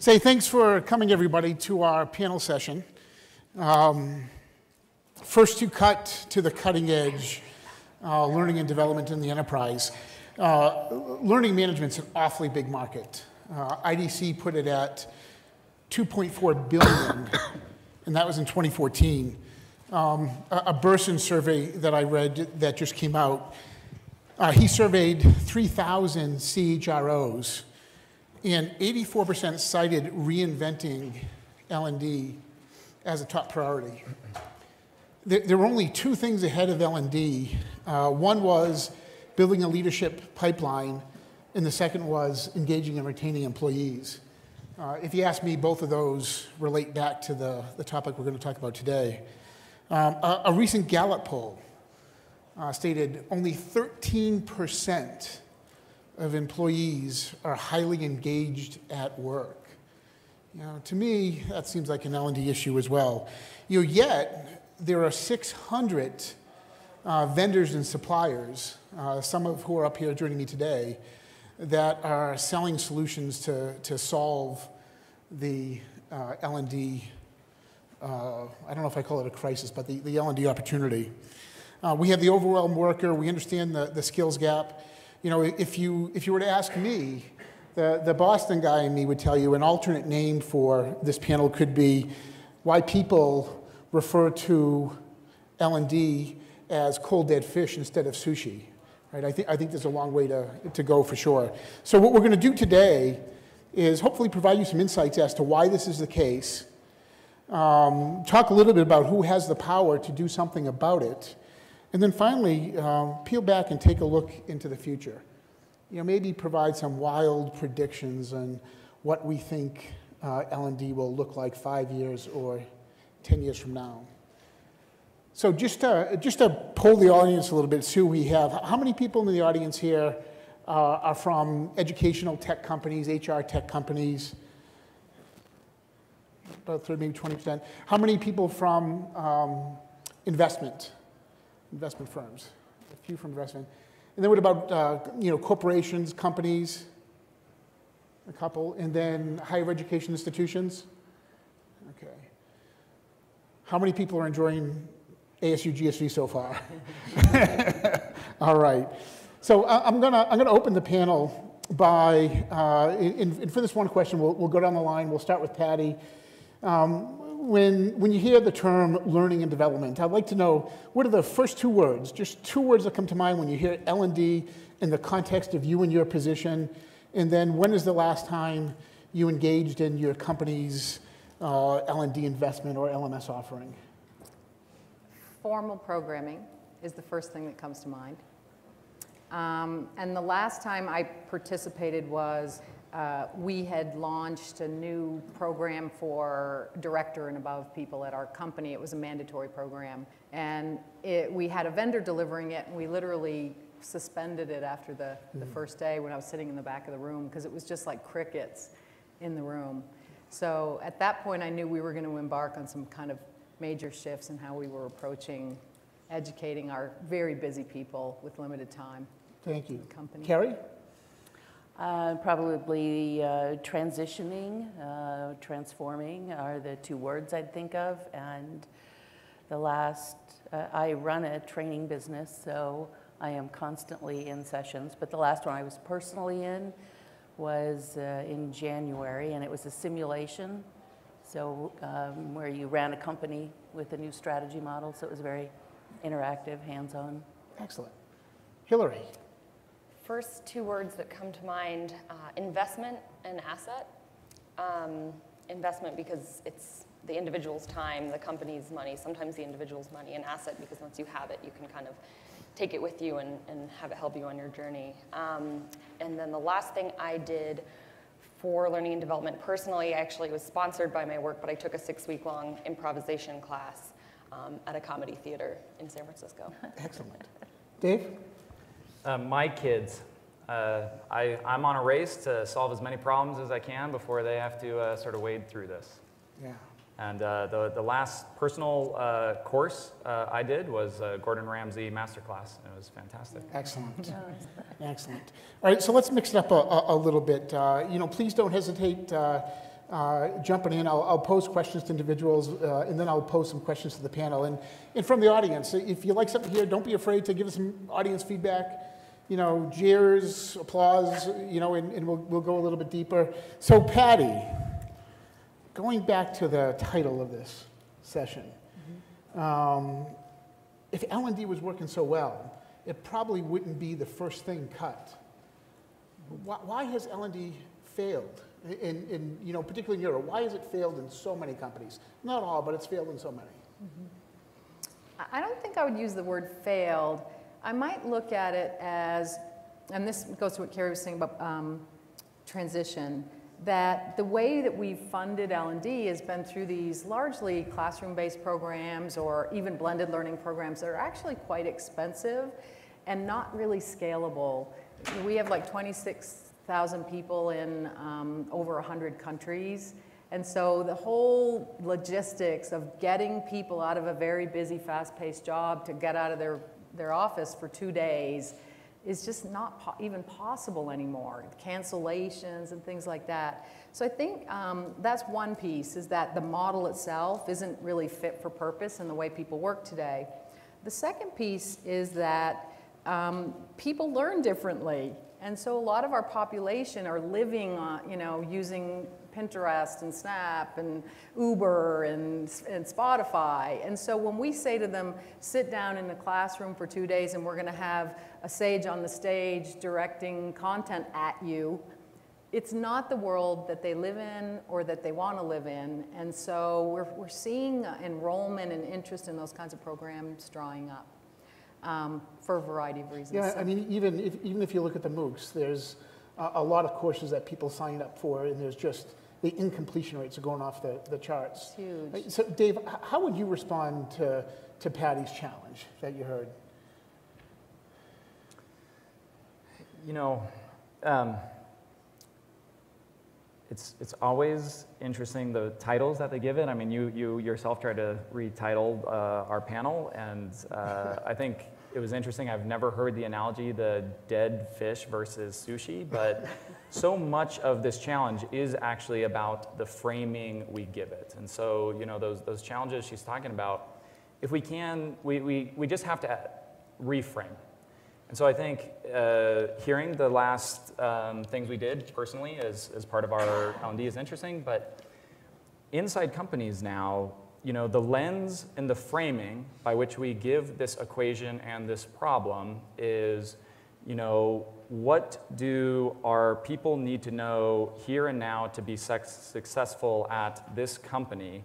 Say thanks for coming, everybody, to our panel session. Um, first to cut to the cutting edge, uh, learning and development in the enterprise. Uh, learning management's an awfully big market. Uh, IDC put it at 2.4 billion, and that was in 2014. Um, a, a Bersin survey that I read that just came out, uh, he surveyed 3,000 CHROs and 84% cited reinventing L&D as a top priority. There, there were only two things ahead of L&D. Uh, one was building a leadership pipeline, and the second was engaging and retaining employees. Uh, if you ask me, both of those relate back to the, the topic we're going to talk about today. Um, a, a, recent Gallup poll uh, stated only 13% of employees are highly engaged at work. You know, to me, that seems like an L&D issue as well. You know, yet, there are 600 uh, vendors and suppliers, uh, some of who are up here joining me today, that are selling solutions to, to solve the uh, L&D, uh, I don't know if I call it a crisis, but the, the L&D opportunity. Uh, we have the overwhelmed worker. We understand the, the skills gap. You know, if you, if you were to ask me, the, the Boston guy in me would tell you an alternate name for this panel could be why people refer to L&D as cold dead fish instead of sushi. Right? I, think, I think there's a long way to, to go for sure. So what we're going to do today is hopefully provide you some insights as to why this is the case, um, talk a little bit about who has the power to do something about it, and then finally, um, peel back and take a look into the future. You know, maybe provide some wild predictions on what we think uh, L&D will look like five years or 10 years from now. So just to, just to poll the audience a little bit, who we have. How many people in the audience here uh, are from educational tech companies, HR tech companies? About 30, maybe 20%. How many people from um, investment? Investment firms, a few from investment. And then what about uh, you know, corporations, companies, a couple, and then higher education institutions? Okay. How many people are enjoying ASU GSV so far? All right. So uh, I'm gonna, I'm gonna open the panel by, uh, and, for this one question, we'll, we'll go down the line. We'll start with Patty. Um, when, when you hear the term learning and development, I'd like to know what are the first two words, just two words that come to mind when you hear L&D in the context of you and your position, and then when is the last time you engaged in your company's uh, L&D investment or LMS offering? Formal programming is the first thing that comes to mind. Um, and the last time I participated was uh, we had launched a new program for director and above people at our company. It was a mandatory program. And it, we had a vendor delivering it, and we literally suspended it after the, the mm. first day when I was sitting in the back of the room because it was just like crickets in the room. So at that point, I knew we were going to embark on some kind of major shifts in how we were approaching educating our very busy people with limited time. Thank you. Company. Karie? Uh, probably uh, transitioning, uh, transforming are the two words I'd think of. And the last, uh, I run a training business, so I am constantly in sessions. But the last one I was personally in was uh, in January, and it was a simulation. So um, where you ran a company with a new strategy model, so it was very interactive, hands-on. Excellent. Hilary first two words that come to mind, uh, investment and asset. Um, investment because it's the individual's time, the company's money, sometimes the individual's money, and asset because once you have it, you can kind of take it with you and, and have it help you on your journey. Um, and then the last thing I did for learning and development personally actually was sponsored by my work, but I took a six week long improvisation class um, at a comedy theater in San Francisco. Excellent. Dave? Uh, my kids, uh, I, I'm on a race to solve as many problems as I can before they have to uh, sort of wade through this. Yeah. And uh, the, the last personal uh, course uh, I did was Gordon Ramsay Masterclass. And it was fantastic. Excellent. Excellent. All right, so let's mix it up a, a, a little bit. you know, please don't hesitate uh, jumping in. I'll, I'll pose questions to individuals, uh, and then I'll pose some questions to the panel. And, and from the audience, if you like something here, don't be afraid to give us some audience feedback. You know, jeers, applause, you know, and, and we'll, we'll go a little bit deeper. So, Patty, going back to the title of this session, um, if L&D was working so well, it probably wouldn't be the first thing cut. Why, why has L&D failed? In, in, you know, particularly in Europe, why has it failed in so many companies? Not all, but it's failed in so many. I- I don't think I would use the word failed. I might look at it as, and this goes to what Karie was saying about um, transition, that the way that we've funded L&D has been through these largely classroom-based programs or even blended learning programs that are actually quite expensive and not really scalable. We have like 26,000 people in um, over 100 countries. And so the whole logistics of getting people out of a very busy, fast-paced job to get out of their, their office for two days is just not po- even possible anymore. Cancellations and things like that. So I think um, that's one piece, is that the model itself isn't really fit for purpose in the way people work today. The second piece is that um, people learn differently. And so a lot of our population are living, uh, you know, using Pinterest and Snap and Uber and, and Spotify. And so when we say to them, sit down in the classroom for two days and we're going to have a sage on the stage directing content at you, it's not the world that they live in or that they want to live in. And so we're, we're seeing enrollment and interest in those kinds of programs drying up um, for a variety of reasons. Yeah, I mean, even if, even if you look at the MOOCs, there's a, a lot of courses that people sign up for, and there's just, the incompletion rates are going off the, the charts. It's huge. So Dave, how would you respond to, to Patty's challenge that you heard? You know, um, it's, it's always interesting the titles that they give it. I mean, you, you yourself tried to retitle uh, our panel, and uh, I think it was interesting. I've never heard the analogy, the dead fish versus sushi, but so much of this challenge is actually about the framing we give it. And so, you know, those, those challenges she's talking about, if we can, we, we, we just have to reframe. And so I think uh, hearing the last um, things we did personally as, as part of our L&D is interesting, but inside companies now, you know, the lens and the framing by which we give this equation and this problem is, you know, what do our people need to know here and now to be suc- successful at this company?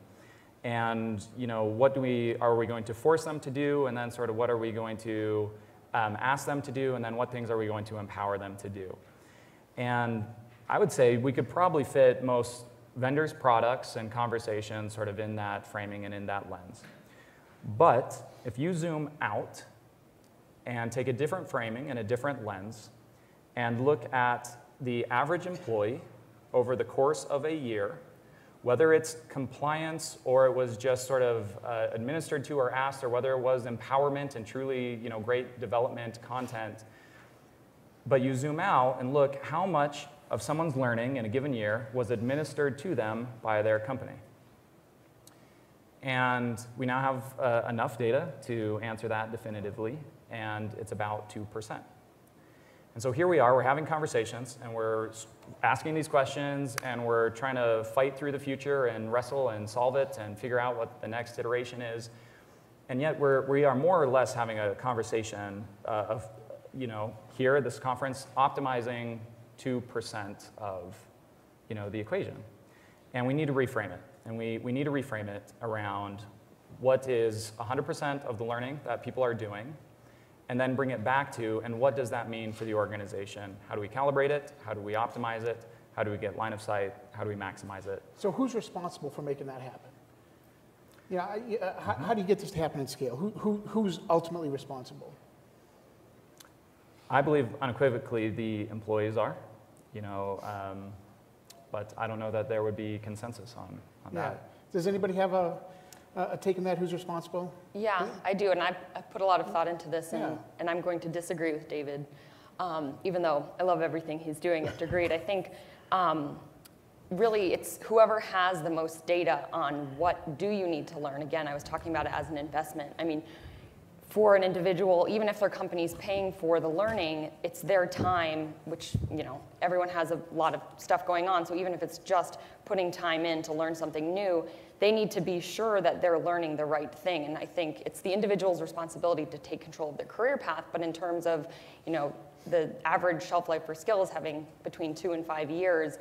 And, you know, what do we, are we going to force them to do? And then sort of what are we going to um, ask them to do? And then what things are we going to empower them to do? And I would say we could probably fit most vendors' products and conversations sort of in that framing and in that lens. But if you zoom out and take a different framing and a different lens and look at the average employee over the course of a year, whether it's compliance or it was just sort of uh, administered to or asked, or whether it was empowerment and truly you know, great development content, but you zoom out and look how much of someone's learning in a given year was administered to them by their company. And we now have uh, enough data to answer that definitively, and it's about 2%. And so here we are, we're having conversations, and we're asking these questions, and we're trying to fight through the future and wrestle and solve it and figure out what the next iteration is. And yet we're, we are more or less having a conversation uh, of, you know, here at this conference, optimizing 2% of, you know, the equation. And we need to reframe it. And we, we need to reframe it around what is 100% of the learning that people are doing, and then bring it back to, and what does that mean for the organization? How do we calibrate it? How do we optimize it? How do we get line of sight? How do we maximize it? So who's responsible for making that happen? Yeah, I- yeah, uh, how, how do you get this to happen at scale? Who, who, who's ultimately responsible? I believe unequivocally the employees are, you know, um, but I don't know that there would be consensus on, on Yeah. that. Does anybody have a, a a take on that? Who's responsible? Yeah, I do, and I've, I've put a lot of thought into this, and, Yeah. and I'm going to disagree with David, um, even though I love everything he's doing at Degreed. I think um, really it's whoever has the most data on what do you need to learn. Again, I was talking about it as an investment. I mean, for an individual, even if their company's paying for the learning, it's their time, which, you know, everyone has a lot of stuff going on. So even if it's just putting time in to learn something new, they need to be sure that they're learning the right thing. And I think it's the individual's responsibility to take control of their career path. But in terms of, you know, the average shelf life for skills having between two and five years,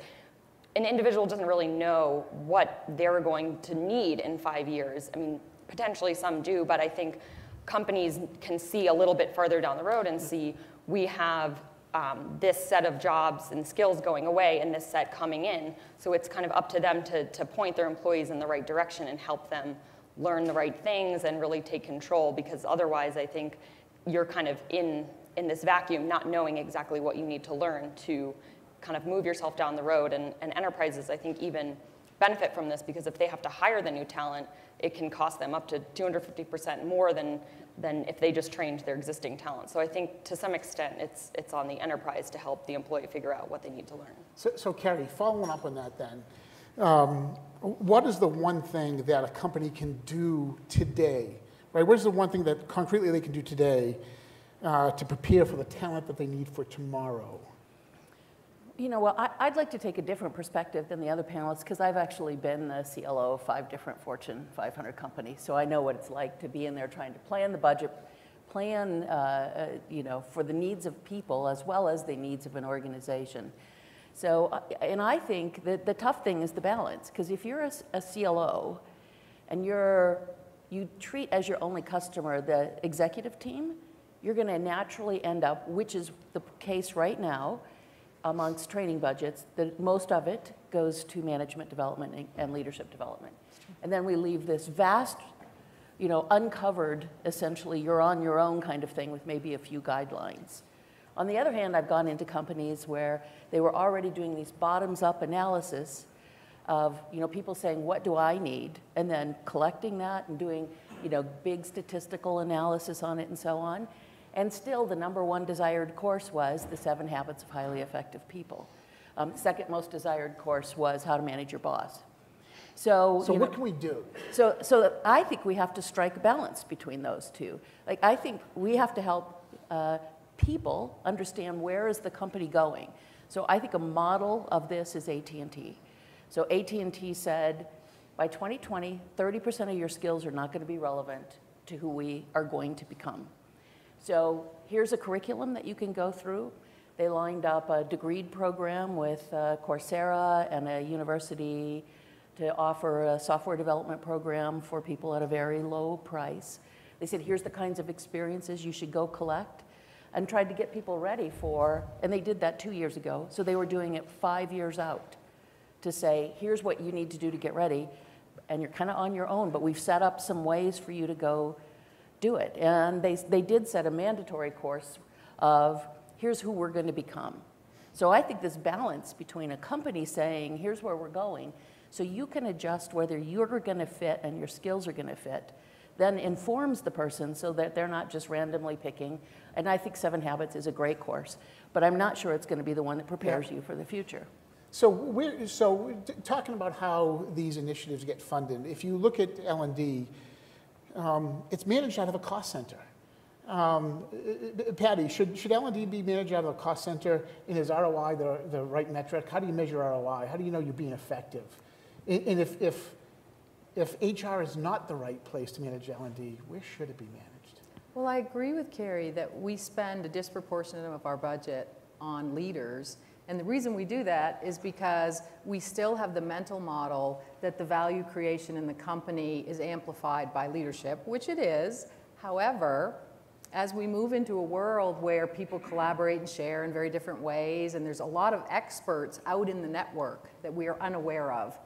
an individual doesn't really know what they're going to need in five years. I mean, potentially some do, but I think companies can see a little bit further down the road and see we have um, this set of jobs and skills going away and this set coming in. So it's kind of up to them to, to point their employees in the right direction and help them learn the right things and really take control because otherwise I think you're kind of in, in this vacuum not knowing exactly what you need to learn to kind of move yourself down the road. And, and enterprises, I think, even benefit from this because if they have to hire the new talent, it can cost them up to 250% more than, than if they just trained their existing talent. So I think to some extent it's, it's on the enterprise to help the employee figure out what they need to learn. So, so Karie, following up on that then, um, what is the one thing that a company can do today, right? What is the one thing that concretely they can do today uh, to prepare for the talent that they need for tomorrow? You know, well, I, would like to take a different perspective than the other panelists because I've actually been the CLO of five different Fortune 500 companies. So I know what it's like to be in there trying to plan the budget, plan, uh, uh, you know, for the needs of people as well as the needs of an organization. So, uh, and I think that the tough thing is the balance because if you're a, a CLO and you're, you treat as your only customer the executive team, you're going to naturally end up, which is the case right now, amongst training budgets, that most of it goes to management development and leadership development. And then we leave this vast, you know, uncovered, essentially, you're on your own kind of thing with maybe a few guidelines. On the other hand, I've gone into companies where they were already doing these bottoms-up analysis of, you know, people saying, what do I need? And then collecting that and doing, you know, big statistical analysis on it and so on. And still, the number one desired course was The Seven Habits of Highly Effective People. Um, second most desired course was How to Manage Your Boss. So, so what know, can we do? So, so I think we have to strike a balance between those two. Like, I think we have to help uh, people understand where is the company going. So I think a model of this is AT&T. So AT&T said, by 2020, 30% of your skills are not going to be relevant to who we are going to become. So here's a curriculum that you can go through. They lined up a degreed program with uh, Coursera and a university to offer a software development program for people at a very low price. They said, here's the kinds of experiences you should go collect and tried to get people ready for, and they did that two years ago, so they were doing it five years out to say, here's what you need to do to get ready, and you're kind of on your own, but we've set up some ways for you to go do it. And they, they did set a mandatory course of here's who we're going to become. So I think this balance between a company saying, here's where we're going, so you can adjust whether you're going to fit and your skills are going to fit, then informs the person so that they're not just randomly picking. And I think Seven Habits is a great course, but I'm not sure it's going to be the one that prepares yeah. you for the future. So, we're, so talking about how these initiatives get funded, if you look at L&D, um, it's managed out of a cost center. Um, Patty, should, should L&D be managed out of a cost center? And is ROI the, the right metric? How do you measure ROI? How do you know you're being effective? And, and if, if, if HR is not the right place to manage L&D, where should it be managed? Well, I agree with Karie that we spend a disproportionate of our budget on leaders and the reason we do that is because we still have the mental model that the value creation in the company is amplified by leadership, which it is. However, as we move into a world where people collaborate and share in very different ways, and there's a lot of experts out in the network that we are unaware of,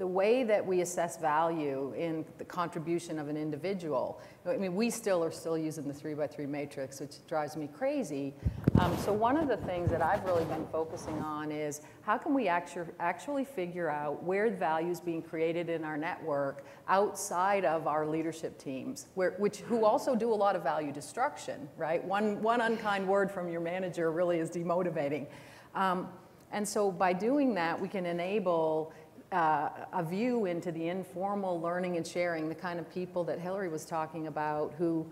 the way that we assess value in the contribution of an individual, I mean, we still are still using the three by three matrix, which drives me crazy. Um, so one of the things that I've really been focusing on is how can we actu actually figure out where value is being created in our network outside of our leadership teams, where, which, who also do a lot of value destruction, right? One, one unkind word from your manager really is demotivating. Um, And so by doing that, we can enable uh, a view into the informal learning and sharing, the kind of people that Hilary was talking about who,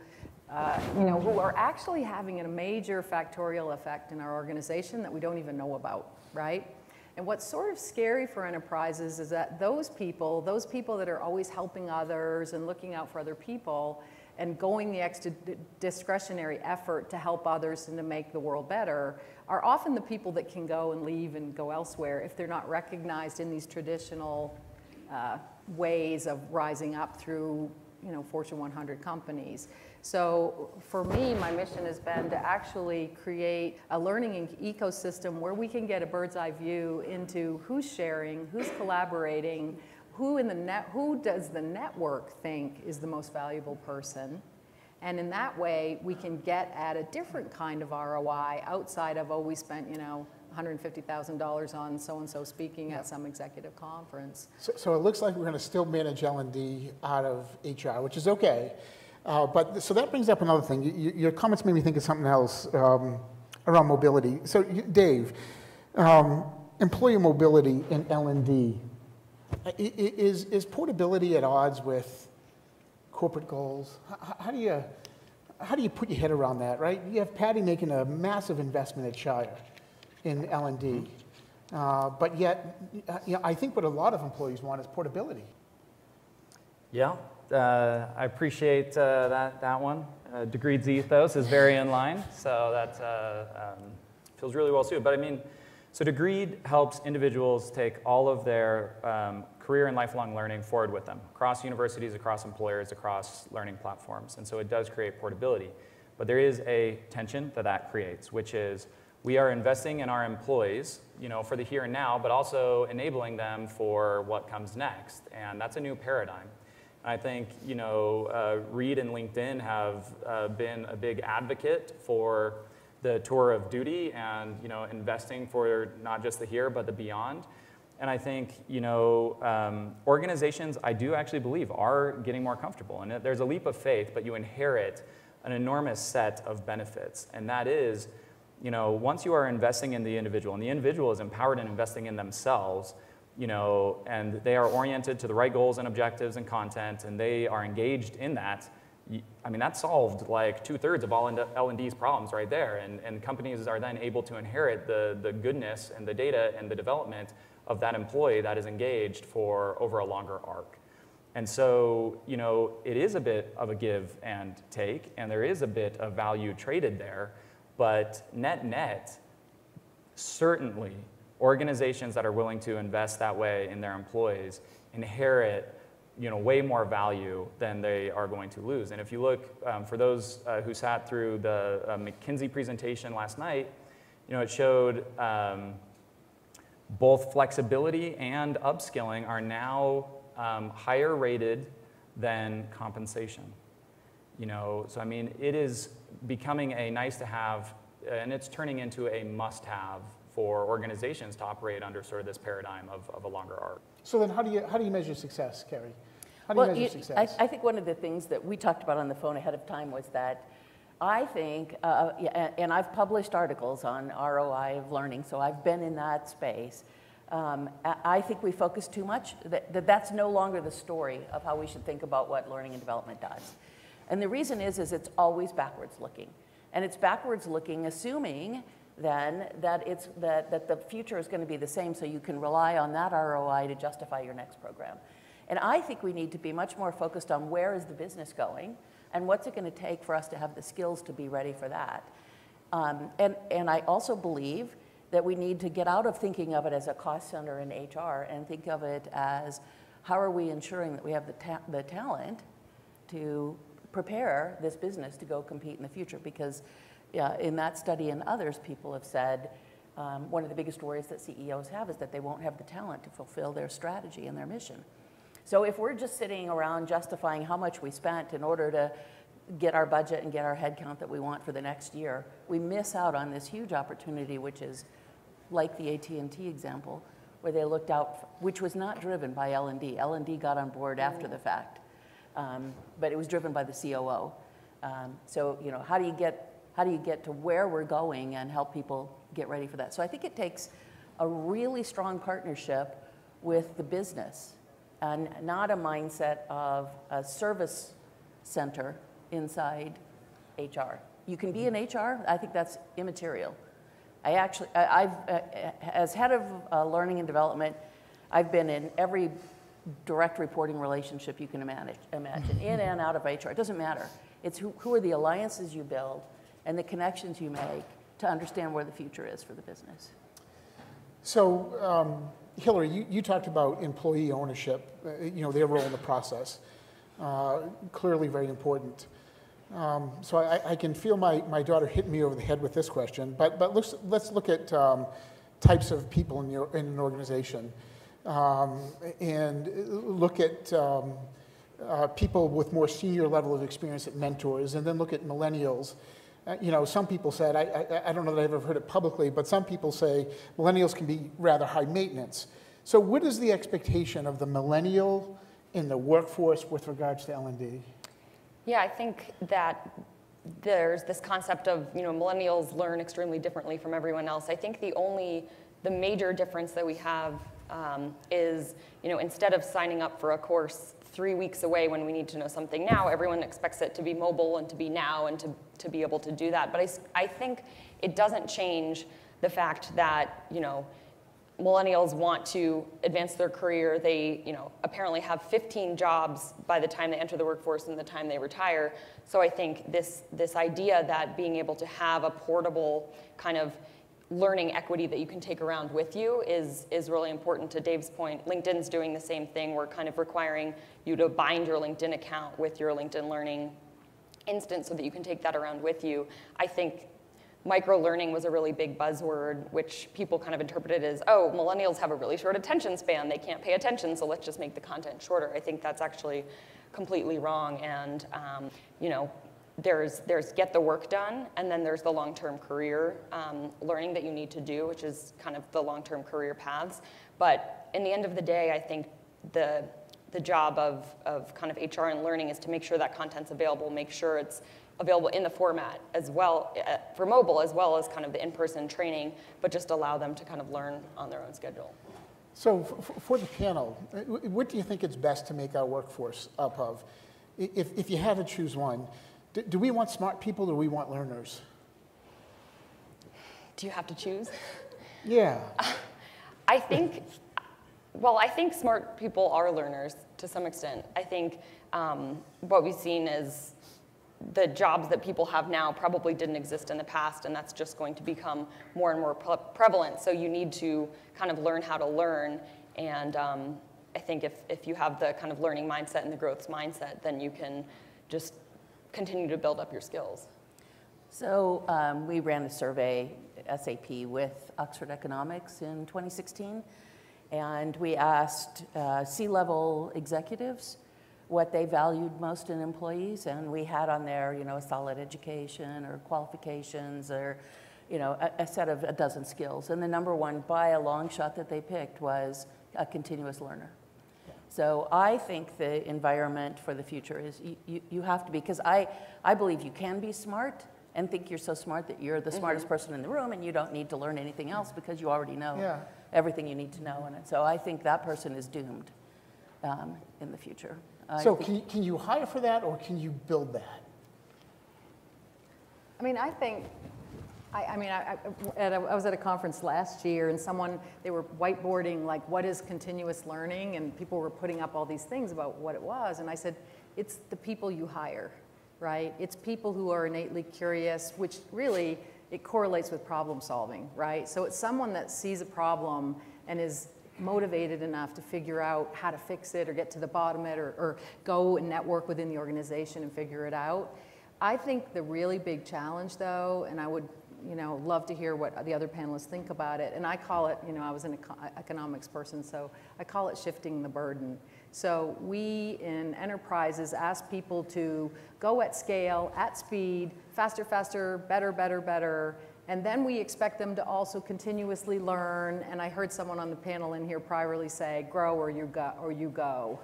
uh, you know, who are actually having a major factorial effect in our organization that we don't even know about, right? And what's sort of scary for enterprises is that those people, those people that are always helping others and looking out for other people and going the extra discretionary effort to help others and to make the world better are often the people that can go and leave and go elsewhere if they're not recognized in these traditional uh, ways of rising up through you know Fortune 100 companies. So for me, my mission has been to actually create a learning ecosystem where we can get a bird's eye view into who's sharing, who's collaborating, who in the net, who does the network think is the most valuable person. And in that way, we can get at a different kind of ROI outside of, oh, we spent, you know, $150,000 on so-and-so speaking at some executive conference. So, so it looks like we're going to still manage L&D out of HR, which is okay. Uh, but so that brings up another thing. You, you, your comments made me think of something else um, around mobility. So you, Dave, um, employee mobility in L&D i- is is portability at odds with corporate goals? How, how do you how do you put your head around that? Right? You have Patty making a massive investment at Shire in L&D, uh, but yet, uh, you know, I think what a lot of employees want is portability. Yeah, uh, I appreciate uh, that, that one. Uh, Degreed's ethos is very in line, so that uh, um, feels really well suited. But I mean, so Degreed helps individuals take all of their um, career and lifelong learning forward with them across universities, across employers, across learning platforms. And so it does create portability. But there is a tension that that creates, which is we are investing in our employees, you know, for the here and now, but also enabling them for what comes next. And that's a new paradigm. I think you know, uh, Reid and LinkedIn have uh, been a big advocate for the tour of duty and you know, investing for not just the here but the beyond. And I think you know, um, organizations, I do actually believe, are getting more comfortable. And there's a leap of faith, but you inherit an enormous set of benefits. And that is, you know, once you are investing in the individual, and the individual is empowered in investing in themselves, you know, and they are oriented to the right goals and objectives and content, and they are engaged in that, I mean, that solved like two thirds of all L&D's problems right there. And, and companies are then able to inherit the, the goodness and the data and the development of that employee that is engaged for over a longer arc. And so, you know, it is a bit of a give and take, and there is a bit of value traded there, but net net, certainly organizations that are willing to invest that way in their employees inherit you know, way more value than they are going to lose. And if you look, um, for those uh, who sat through the uh, McKinsey presentation last night, you know, it showed um, both flexibility and upskilling are now um, higher rated than compensation. You know, so I mean, it is becoming a nice to have, and it's turning into a must have for organizations to operate under sort of this paradigm of, of a longer arc. So then how do you, how do you measure success, Karie? How do you measure you- success? I, I think one of the things that we talked about on the phone ahead of time was that I think, uh, and, I've published articles on ROI of learning, so I've been in that space. Um, I, think we focus too much, that, that that's no longer the story of how we should think about what learning and development does. And the reason is, is it's always backwards looking. And it's backwards looking, assuming then that it's that, that the future is going to be the same so you can rely on that ROI to justify your next program. And I think we need to be much more focused on where is the business going and what's it going to take for us to have the skills to be ready for that. Um, and, and I also believe that we need to get out of thinking of it as a cost center in HR and think of it as how are we ensuring that we have the, ta- the talent to prepare this business to go compete in the future because yeah, in that study and others, people have said um, one of the biggest worries that CEOs have is that they won't have the talent to fulfill their strategy and their mission. So if we're just sitting around justifying how much we spent in order to get our budget and get our headcount that we want for the next year, we miss out on this huge opportunity, which is like the AT&T example, where they looked out, which was not driven by L&D. L&D got on board after the fact, um, but it was driven by the COO. Um, so you know, how do you get how do you get to where we're going and help people get ready for that? So I think it takes a really strong partnership with the business and not a mindset of a service center inside HR. You can be in HR, I think that's immaterial. I actually, I- I've, uh, as head of uh, learning and development, I've been in every direct reporting relationship you can imagine, imagine in and out of HR. It doesn't matter. It's who, who are the alliances you build and the connections you make to understand where the future is for the business. So, um, Hilary, you, you talked about employee ownership, uh, you know, their role in the process. Uh, clearly very important. Um, so I, I can feel my, my daughter hit me over the head with this question, but, but let's, let's look at um, types of people in, your, in an organization um, and look at um, uh, people with more senior level of experience at mentors and then look at millennials. Uh, you know, some people said, I, I, I don't know that I've ever heard it publicly, but some people say millennials can be rather high maintenance. So what is the expectation of the millennial in the workforce with regards to L&D? Yeah, I think that there's this concept of, you know, millennials learn extremely differently from everyone else. I think the only, the major difference that we have um, is, you know, instead of signing up for a course three weeks away when we need to know something now, everyone expects it to be mobile and to be now and to, to be able to do that. But I, I think it doesn't change the fact that, you know, millennials want to advance their career. They, you know, apparently have 15 jobs by the time they enter the workforce and the time they retire. So I think this, this idea that being able to have a portable kind of learning equity that you can take around with you is, is really important to Dave's point. LinkedIn's doing the same thing. We're kind of requiring you to bind your LinkedIn account with your LinkedIn Learning instance so that you can take that around with you. I think micro learning was a really big buzzword, which people kind of interpreted as, oh, millennials have a really short attention span. They can't pay attention, so let's just make the content shorter. I think that's actually completely wrong. And, um, you know, there's, there's get the work done, and then there's the long-term career um, learning that you need to do, which is kind of the long-term career paths. But in the end of the day, I think the, the job of, of kind of HR and learning is to make sure that content's available, make sure it's available in the format as well uh, for mobile as well as kind of the in-person training, but just allow them to kind of learn on their own schedule. So for the panel, uh, what do you think it's best to make our workforce up of? If, if you had to choose one, do, do we want smart people or do we want learners? Do you have to choose? Yeah. I think, well, I think smart people are learners to some extent. I think um, what we've seen is the jobs that people have now probably didn't exist in the past, and that's just going to become more and more pre prevalent. So you need to kind of learn how to learn. And um, I think if, if you have the kind of learning mindset and the growth mindset, then you can just continue to build up your skills. So um, we ran a survey, SAP, with Oxford Economics in 2016, and we asked uh, C-level executives what they valued most in employees, and we had on there, you know, a solid education or qualifications or, you know, a, a, set of a dozen skills. And the number one, by a long shot that they picked, was a continuous learner. So I think the environment for the future is you, you, you have to be, because I, I believe you can be smart and think you're so smart that you're the mm -hmm. smartest person in the room and you don't need to learn anything else because you already know yeah. everything you need to know. And so I think that person is doomed um, in the future. So can you, can you hire for that or can you build that? I mean, I think, I, mean I mean, I was at a conference last year and someone, they were whiteboarding like, what is continuous learning? And people were putting up all these things about what it was. And I said, it's the people you hire, right? It's people who are innately curious, which really, it correlates with problem solving, right? So it's someone that sees a problem and is motivated enough to figure out how to fix it or get to the bottom of it or, or go and network within the organization and figure it out. I think the really big challenge though, and I would you know, love to hear what the other panelists think about it. And I call it, you know, I was an economics person, so I call it shifting the burden. So we in enterprises ask people to go at scale, at speed, faster, faster, better, better, better, and then we expect them to also continuously learn. And I heard someone on the panel in here priorly say, grow or you go. Or you go.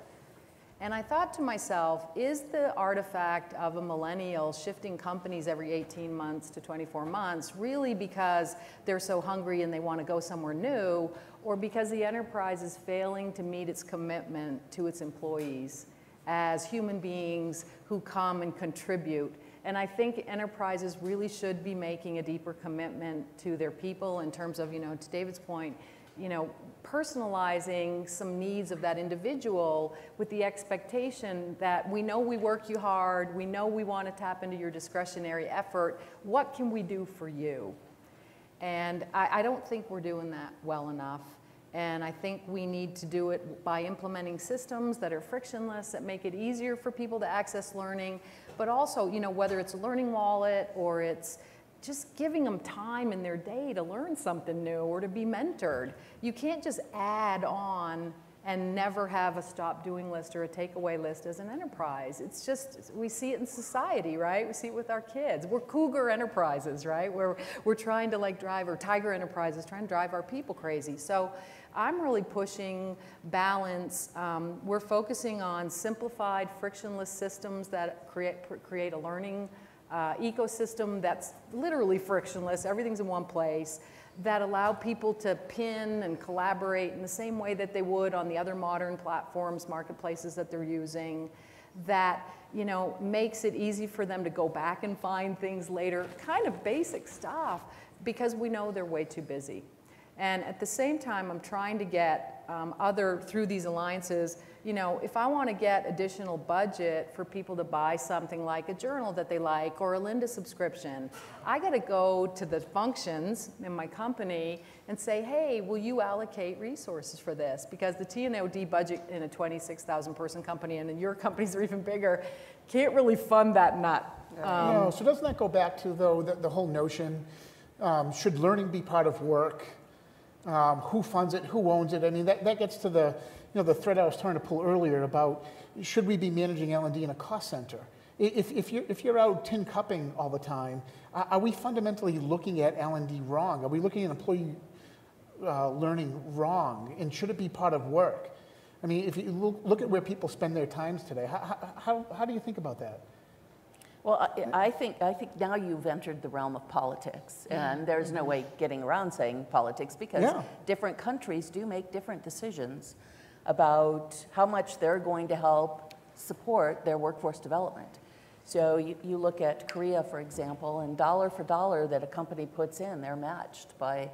And I thought to myself, is the artifact of a millennial shifting companies every 18 months to 24 months really because they're so hungry and they want to go somewhere new, or because the enterprise is failing to meet its commitment to its employees as human beings who come and contribute? And I think enterprises really should be making a deeper commitment to their people in terms of, you know, to David's point, you know, personalizing some needs of that individual with the expectation that we know we work you hard, we know we want to tap into your discretionary effort. What can we do for you? And I, I don't think we're doing that well enough. And I think we need to do it by implementing systems that are frictionless, that make it easier for people to access learning, but also, you know, whether it's a learning wallet or it's just giving them time in their day to learn something new or to be mentored. You can't just add on and never have a stop doing list or a takeaway list as an enterprise. It's just, we see it in society, right? We see it with our kids. We're cougar enterprises, right? Where we're trying to like drive, or tiger enterprises, trying to drive our people crazy. So I'm really pushing balance. Um, we're focusing on simplified, frictionless systems that create, create a learning uh, ecosystem that's literally frictionless, everything's in one place, that allow people to pin and collaborate in the same way that they would on the other modern platforms, marketplaces that they're using, that you know makes it easy for them to go back and find things later, kind of basic stuff, because we know they're way too busy. And at the same time, I'm trying to get um, other, through these alliances, you know, if I want to get additional budget for people to buy something like a journal that they like or a Lynda subscription, I got to go to the functions in my company and say, hey, will you allocate resources for this? Because the T&D budget in a 26,000 person company and in your companies are even bigger, can't really fund that nut. Um, no, so doesn't that go back to, though, the, the whole notion, um, should learning be part of work? Um, who funds it, who owns it. I mean, that, that gets to the, you know, the thread I was trying to pull earlier about should we be managing L&D in a cost center? If, if, you're, if you're out tin cupping all the time, are we fundamentally looking at L&D wrong? Are we looking at employee uh, learning wrong? And should it be part of work? I mean, if you look, at where people spend their times today, how, how, how do you think about that? Well, I, I, think, I think now you've entered the realm of politics, and there's no mm-hmm. way getting around saying politics because yeah. different countries do make different decisions about how much they're going to help support their workforce development. So you, you look at Korea, for example, and dollar for dollar that a company puts in, they're matched by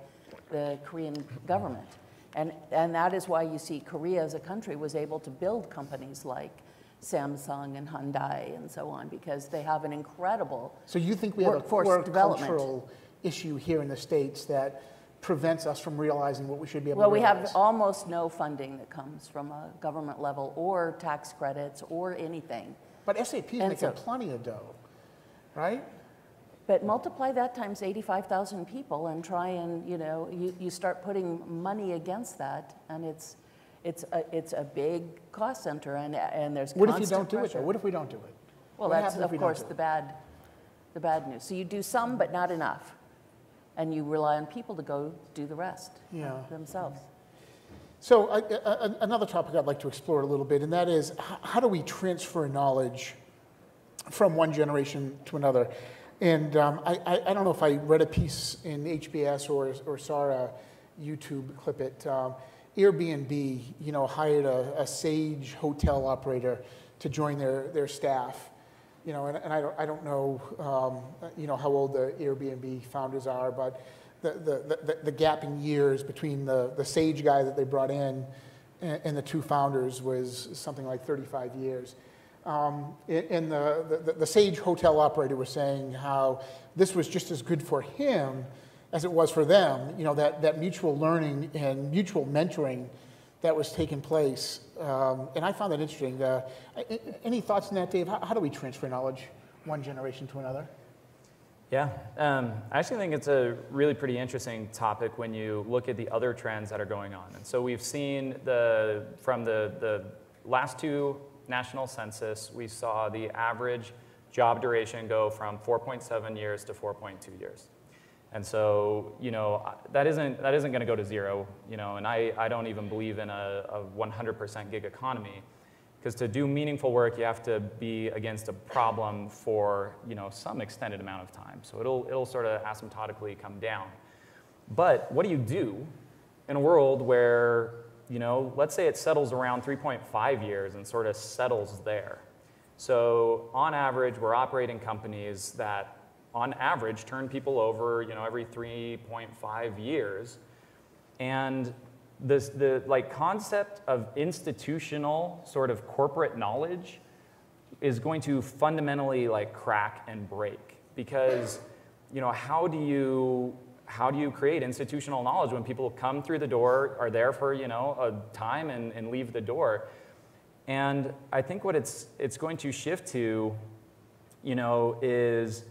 the Korean government. And, and that is why you see Korea as a country was able to build companies like Samsung and Hyundai and so on because they have an incredible So you think we have a core development. cultural issue here in the States that prevents us from realizing what we should be able to Well, to we realize? have almost no funding that comes from a government level or tax credits or anything. But SAP is making so- plenty of dough, right? But multiply that times 85,000 people and try and, you know, you, you start putting money against that and it's, it's a, it's a big cost center and, and there's What if you don't do it, pressure. though? What if we don't do it? Well, What that's happens if of we don't course do it? the bad, the bad news. So you do some, but not enough. And you rely on people to go do the rest Yeah. themselves. So another topic I'd like to explore a little bit, and that is h- how do we transfer knowledge from one generation to another? And um, I, I, I don't know if I read a piece in HBS or, or saw a YouTube clip it. Um, Airbnb, you know, hired a, a Sage hotel operator to join their, their staff. You know, and, and I, don't, I don't know, um, you know, how old the Airbnb founders are, but the, the, the, the gap in years between the, the Sage guy that they brought in and, and the two founders was something like 35 years. Um, and the, the, the Sage hotel operator was saying how this was just as good for him as it was for them, you know, that, that mutual learning and mutual mentoring that was taking place. Um, and I found that interesting. Uh, any thoughts on that, Dave? How, how, do we transfer knowledge one generation to another? Yeah, um, I actually think it's a really pretty interesting topic when you look at the other trends that are going on. And so we've seen the, from the, the last two national census, we saw the average job duration go from 4.7 years to 4.2 years. And so, you know, that isn't, that isn't going to go to zero, you know, and I, I don't even believe in a, a 100% gig economy. Because to do meaningful work, you have to be against a problem for you know, some extended amount of time. So it'll, it'll sort of asymptotically come down. But what do you do in a world where, you know, let's say it settles around 3.5 years and sort of settles there? So on average, we're operating companies that, on average, turn people over, you know, every 3.5 years. And this, the like concept of institutional sort of corporate knowledge is going to fundamentally like crack and break because you know how do you how do you create institutional knowledge when people come through the door are there for you know a time and, and leave the door and i think what it's it's going to shift to you know is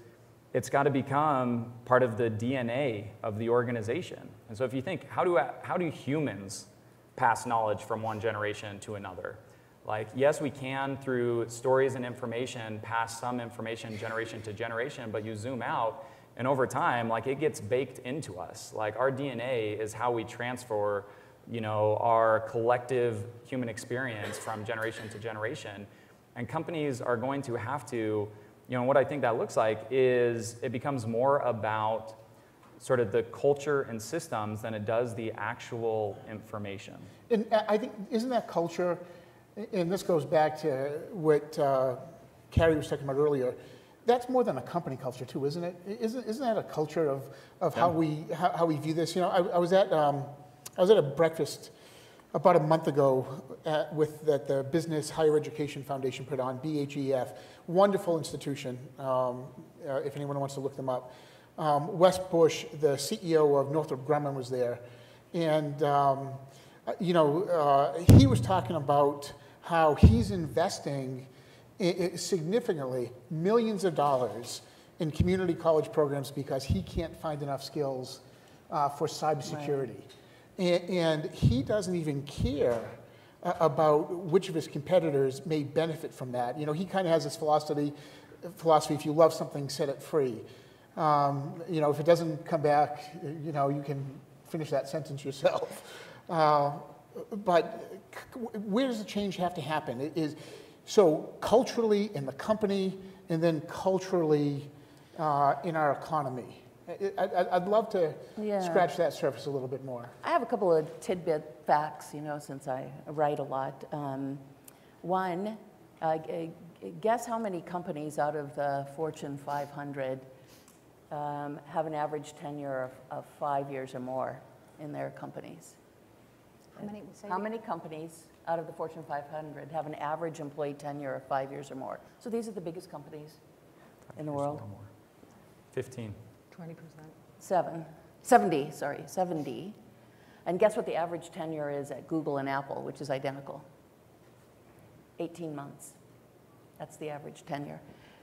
it's got to become part of the dna of the organization and so if you think how do how do humans pass knowledge from one generation to another like, yes, we can, through stories and information, pass some information generation to generation, but you zoom out, and over time, like, it gets baked into us. Like, our DNA is how we transfer, you know, our collective human experience from generation to generation. And companies are going to have to, you know, what I think that looks like is it becomes more about sort of the culture and systems than it does the actual information. And I think, isn't that culture, and this goes back to what uh, Karie was talking about earlier, that's more than a company culture too, isn't it? Isn't, isn't that a culture of, of how, we, how, how we view this? You know, I, I was at, um, I was at a breakfast about a month ago at, with that the Business Higher Education Foundation put on, BHEF, wonderful institution, um, uh, if anyone wants to look them up. Um, Wes Bush, the CEO of Northrop Grumman was there, and um, uh, you know, uh, he was talking about how he's investing significantly millions of dollars in community college programs because he can't find enough skills uh, for cybersecurity. Right. And, and, he doesn't even care about which of his competitors may benefit from that. You know, he kind of has this philosophy, philosophy, if you love something, set it free. Um, you know, if it doesn't come back, you know, you can finish that sentence yourself. Uh, but where does the change have to happen? It is, so culturally in the company and then culturally uh, in our economy. I, would love to yeah. scratch that surface a little bit more. I have a couple of tidbit facts, you know, since I write a lot. Um, one, uh, guess how many companies out of the Fortune 500 um, have an average tenure of, of, five years or more in their companies? How many, how many companies out of the Fortune 500 have an average employee tenure of five years or more. So these are the biggest companies in the world. 15. 20%. Seven. 70, sorry, 70. And guess what the average tenure is at Google and Apple, which is identical? 18 months. That's the average tenure.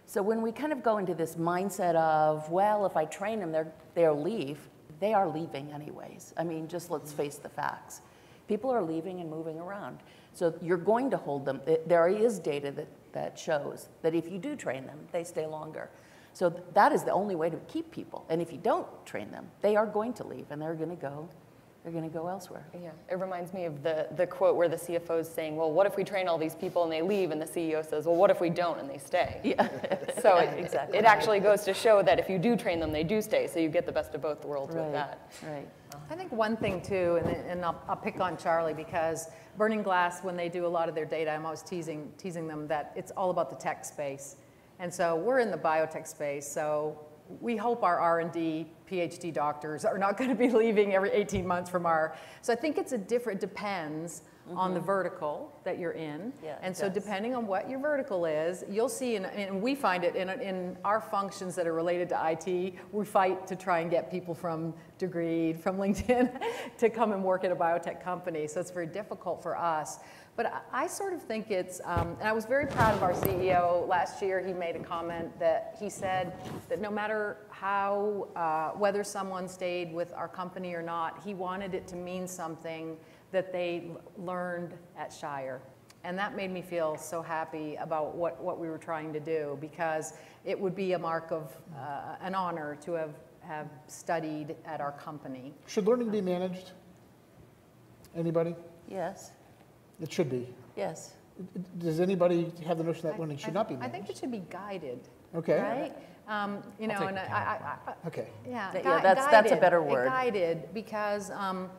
So when we kind of go into this mindset of, well, if I train them, they're, they'll leave, they are leaving anyways. I mean, just let's mm-hmm. face the facts. People are leaving and moving around. So you're going to hold them. There is data that, that shows that if you do train them, they stay longer. So that is the only way to keep people. And if you don't train them, they are going to leave and they're going to go they're going to go elsewhere. Yeah, it reminds me of the, the quote where the CFO is saying, well, what if we train all these people and they leave? And the CEO says, well, what if we don't and they stay? Yeah. so yeah, it, exactly. it actually goes to show that if you do train them, they do stay. So you get the best of both worlds right. with that. Right. I think one thing too, and, and I'll, I'll, pick on Charlie because Burning Glass, when they do a lot of their data, I'm always teasing, teasing them that it's all about the tech space. And so we're in the biotech space, so we hope our R&D PhD doctors are not going to be leaving every 18 months from our. So I think it's a different. Depends mm-hmm. on the mm-hmm. vertical that you're in, yeah, and so does. depending on what your vertical is, you'll see. In, and we find it in in our functions that are related to IT. We fight to try and get people from Degreed, from LinkedIn, to come and work at a biotech company. So it's very difficult for us. But I sort of think it's, um, and I was very proud of our CEO last year. He made a comment that he said that no matter how, uh, whether someone stayed with our company or not, he wanted it to mean something that they learned at Shire. And that made me feel so happy about what, what we were trying to do because it would be a mark of uh, an honor to have, have studied at our company. Should learning be managed? Anybody? Yes. It should be. Yes. Does anybody have the notion that I- learning should I- not be I think it should be guided, Okay, right? Um, You know, and I- I, I, okay. Yeah, gui- yeah, that's- that's a better word. Guided, because um,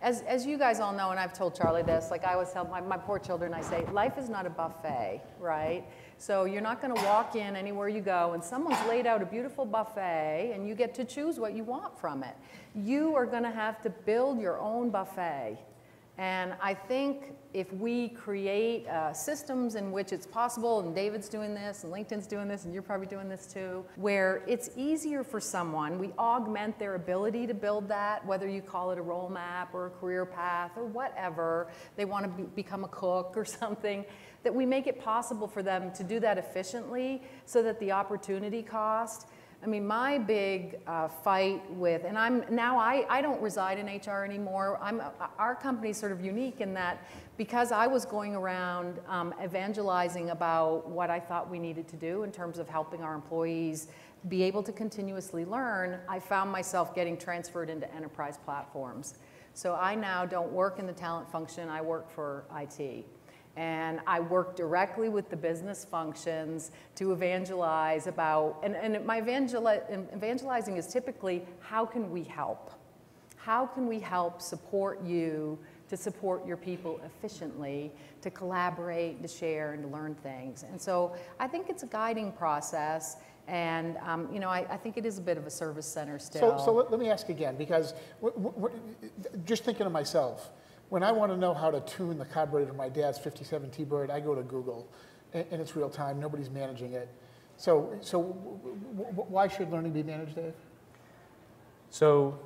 as, as you guys all know, and I've told Charlie this, like I always tell my, my poor children, I say, life is not a buffet, right? So you're not gonna walk in anywhere you go and someone's laid out a beautiful buffet and you get to choose what you want from it. You are gonna have to build your own buffet. And I think if we create uh, systems in which it's possible, and David's doing this, and LinkedIn's doing this, and you're probably doing this too, where it's easier for someone, we augment their ability to build that, whether you call it a role map or a career path or whatever, they want to be, become a cook or something, that we make it possible for them to do that efficiently so that the opportunity cost I mean, my big uh, fight with, and I'm now I, I don't reside in HR anymore. I'm our company's sort of unique in that because I was going around um, evangelizing about what I thought we needed to do in terms of helping our employees be able to continuously learn. I found myself getting transferred into enterprise platforms. So I now don't work in the talent function. I work for IT. And I work directly with the business functions to evangelize about, and, and my evangeli- evangelizing is typically how can we help? How can we help support you to support your people efficiently, to collaborate, to share, and to learn things? And so I think it's a guiding process. And um, you know, I, I think it is a bit of a service center still. So, so let, let me ask again, because w- w- w- just thinking of myself, when I want to know how to tune the carburetor of my dad's 57 T-Bird, I go to Google, and, and it's real time. Nobody's managing it. So, so why should learning be managed, Dave? So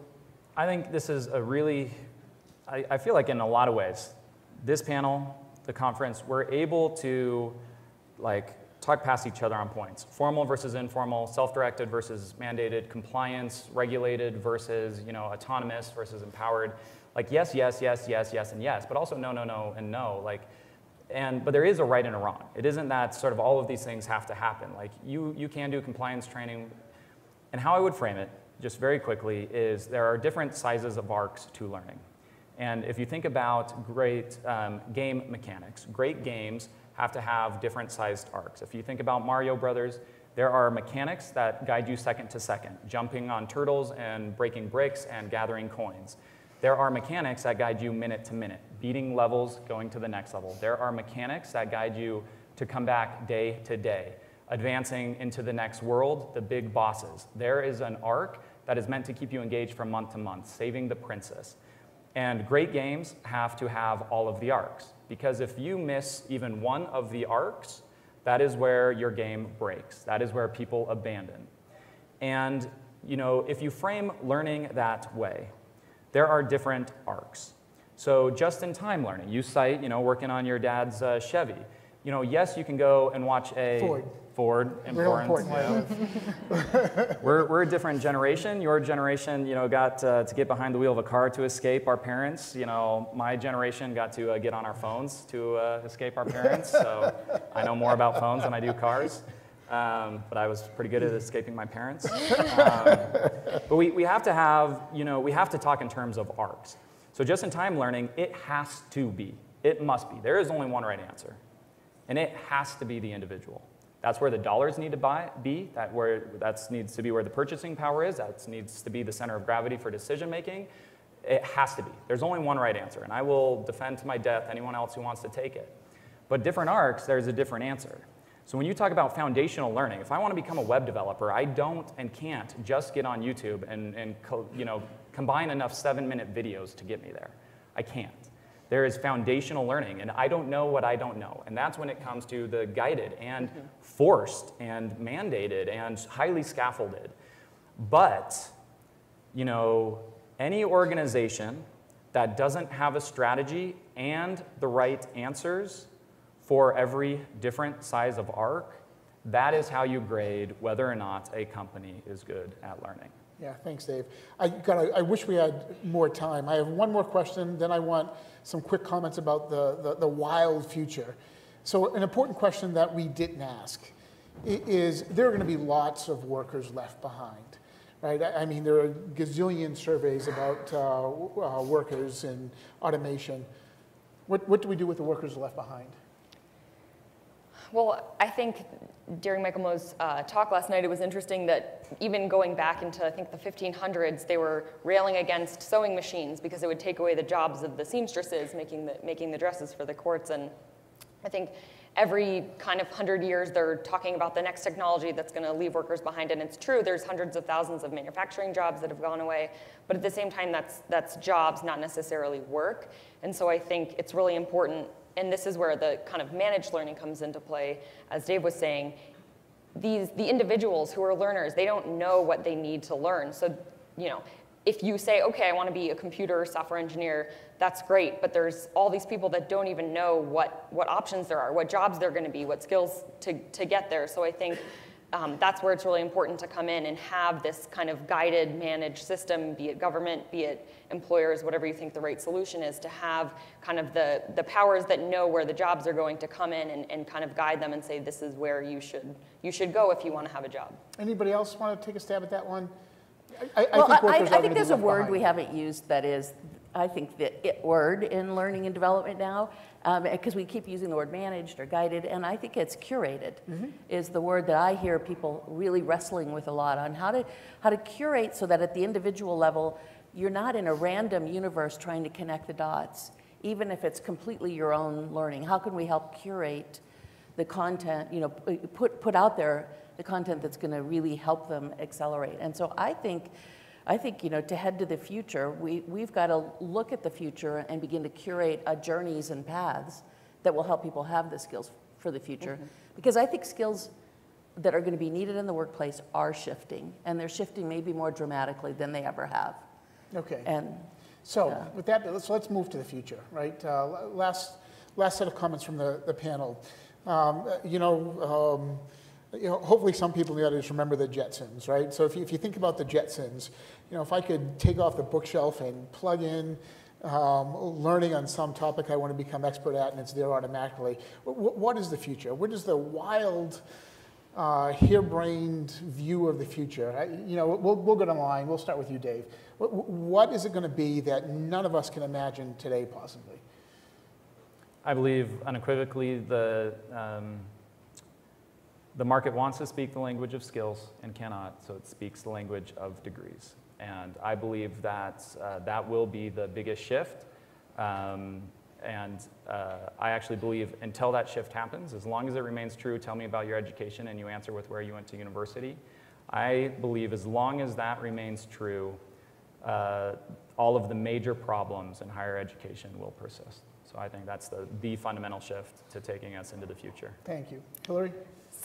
I think this is a really, I, I feel like in a lot of ways, this panel, the conference, we're able to like talk past each other on points. Formal versus informal, self-directed versus mandated, compliance, regulated versus, you know, autonomous versus empowered. Like yes, yes, yes, yes, yes, and yes, but also no, no, no, and no. Like, and but there is a right and a wrong. It isn't that sort of all of these things have to happen. Like you, you can do compliance training, and how I would frame it, just very quickly, is there are different sizes of arcs to learning. And if you think about great um, game mechanics, great games have to have different sized arcs. If you think about Mario Brothers, there are mechanics that guide you second to second, jumping on turtles and breaking bricks and gathering coins. There are mechanics that guide you minute to minute, beating levels, going to the next level. There are mechanics that guide you to come back day to day, advancing into the next world, the big bosses. There is an arc that is meant to keep you engaged from month to month, saving the princess. And great games have to have all of the arcs, because if you miss even one of the arcs, that is where your game breaks. That is where people abandon. And you know, if you frame learning that way, there are different arcs. So just-in-time learning, you cite, you know, working on your dad's uh, Chevy. You know, yes, you can go and watch a Ford. Ford, Real important. important. We're, we're a different generation. Your generation, you know, got uh, to get behind the wheel of a car to escape our parents. You know, my generation got to uh, get on our phones to uh, escape our parents. So I know more about phones than I do cars. Um, but I was pretty good at escaping my parents. Um, but we, we have to have, you know, we have to talk in terms of arcs. So just in time learning, it has to be, it must be. There is only one right answer. And it has to be the individual. That's where the dollars need to buy, be. That where that needs to be where the purchasing power is. That needs to be the center of gravity for decision making. It has to be. There's only one right answer, and I will defend to my death anyone else who wants to take it. But different arcs, there's a different answer. So when you talk about foundational learning, if I want to become a web developer, I don't and can't just get on YouTube and, and you know, combine enough seven-minute videos to get me there. I can't. There is foundational learning, and I don't know what I don't know. And that's when it comes to the guided and mm-hmm. forced and mandated and highly scaffolded. But, you know, any organization that doesn't have a strategy and the right answers for every different size of arc, that is how you grade whether or not a company is good at learning. Yeah, thanks, Dave. I, God, I, I wish we had more time. I have one more question, then I want some quick comments about the, the, the wild future. So, an important question that we didn't ask is there are going to be lots of workers left behind, right? I, mean, there are gazillion surveys about uh, uh, workers and automation. What, what do we do with the workers left behind? Well, I think during Michael Moe's uh, talk last night, it was interesting that even going back into, I think, the 1500s, they were railing against sewing machines because it would take away the jobs of the seamstresses making the, making the dresses for the courts. And I think every kind of 100 years, they're talking about the next technology that's going to leave workers behind. And it's true, there's hundreds of thousands of manufacturing jobs that have gone away. But at the same time, that's, that's jobs, not necessarily work. And so I think it's really important and this is where the kind of managed learning comes into play, as Dave was saying, these, the individuals who are learners, they don't know what they need to learn. So, you know, if you say, okay, I want to be a computer software engineer, that's great, but there's all these people that don't even know what, what options there are, what jobs they're going to be, what skills to, to get there. So I think um, that's where it's really important to come in and have this kind of guided, managed system, be it government, be it employers, whatever you think the right solution is, to have kind of the, the powers that know where the jobs are going to come in and, and kind of guide them and say, this is where you should, you should go if you want to have a job. Anybody else want to take a stab at that one? I, I Well, think I, I think there's a word behind. we haven't used that is, I think, the it word in learning and development now, because we keep using the word managed or guided, and I think it's curated Mm-hmm. is the word that I hear people really wrestling with a lot on how to how to curate so that at the individual level, you're not in a random universe trying to connect the dots, even if it's completely your own learning. How can we help curate the content, you know, put, put out there the content that's going to really help them accelerate. And so I think, I think, you know, to head to the future, we, we've got to look at the future and begin to curate uh, journeys and paths that will help people have the skills for the future. Because I think skills that are going to be needed in the workplace are shifting, and they're shifting maybe more dramatically than they ever have. Okay. And So with that, let's, let's move to the future, right? Uh, Last, last set of comments from the, the panel. Um, uh, You know, um, you know, hopefully some people in the audience remember the Jetsons, right? So if you, if you think about the Jetsons, you know, if I could take off the bookshelf and plug in um, learning on some topic I want to become expert at and it's there automatically, wh- wh- what is the future? What is the wild, uh, harebrained view of the future. I, you know, we'll, we'll go down the line. We'll start with you, Dave. What, what is it going to be that none of us can imagine today, possibly? I believe unequivocally the, um, the market wants to speak the language of skills and cannot, so it speaks the language of degrees. And I believe that uh, that will be the biggest shift. Um, and uh, I actually believe until that shift happens, as long as it remains true, tell me about your education and you answer with where you went to university. I believe as long as that remains true, uh, all of the major problems in higher education will persist. So I think that's the, the fundamental shift to taking us into the future. Thank you. Hilary?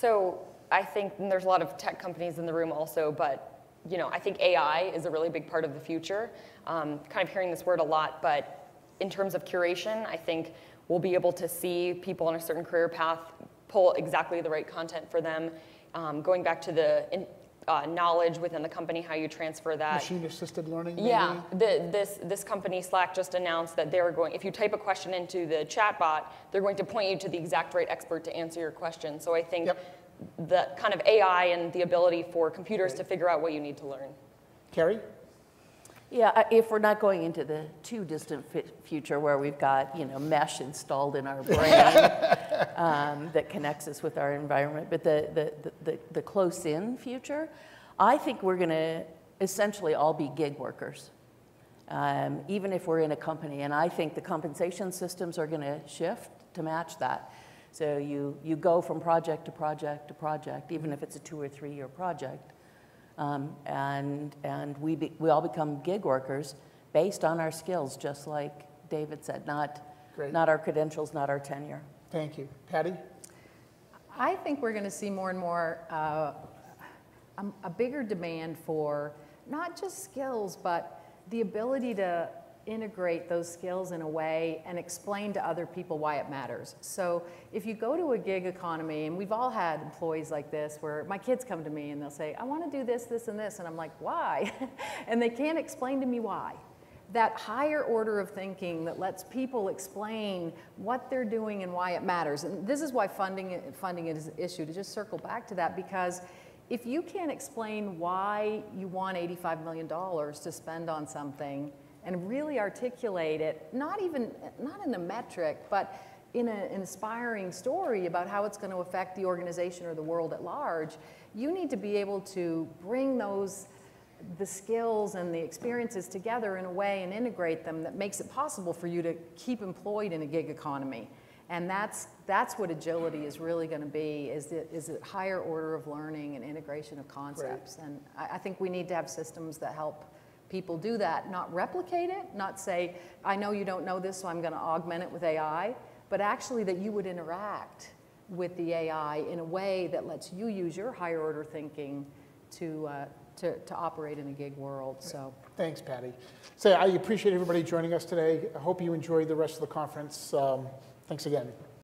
So I think there's a lot of tech companies in the room also, but you know, I think AI is a really big part of the future. Um, kind of hearing this word a lot, but in terms of curation, I think we'll be able to see people on a certain career path pull exactly the right content for them. Um, going back to the in, uh, knowledge within the company, how you transfer that. Machine-assisted learning, maybe? Yeah, the, this, this company, Slack, just announced that they're going, if you type a question into the chatbot, they're going to point you to the exact right expert to answer your question. So I think Yep. the kind of AI and the ability for computers to figure out what you need to learn. Karie? Yeah, if we're not going into the too distant future where we've got, you know, mesh installed in our brain um, that connects us with our environment, but the, the, the, the close-in future, I think we're going to essentially all be gig workers, um, even if we're in a company. And I think the compensation systems are going to shift to match that. So you, you go from project to project to project, even if it's a two or three-year project. Um, and and we, be, we all become gig workers based on our skills, just like David said, not, Great. not our credentials, not our tenure. Thank you. Patty? I think we're going to see more and more uh, a, a bigger demand for not just skills, but the ability to integrate those skills in a way and explain to other people why it matters. So if you go to a gig economy, and we've all had employees like this where my kids come to me and they'll say, I want to do this, this, and this, and I'm like, why? and they can't explain to me why that higher order of thinking that lets people explain what they're doing and why it matters. And this is why funding, funding is an issue, to just circle back to that, because if you can't explain why you want $85 million to spend on something and really articulate it, not even, not in a metric, but in an inspiring story about how it's going to affect the organization or the world at large, you need to be able to bring those the skills and the experiences together in a way and integrate them that makes it possible for you to keep employed in a gig economy. And that's, that's what agility is really going to be, is it, is a higher order of learning and integration of concepts. And I, I think we need to have systems that help people do that, not replicate it, not say, I know you don't know this, so I'm going to augment it with AI, but actually that you would interact with the AI in a way that lets you use your higher order thinking to, uh, to, to operate in a gig world. So Thanks, Patty. So I appreciate everybody joining us today. I hope you enjoyed the rest of the conference. Um, Thanks again.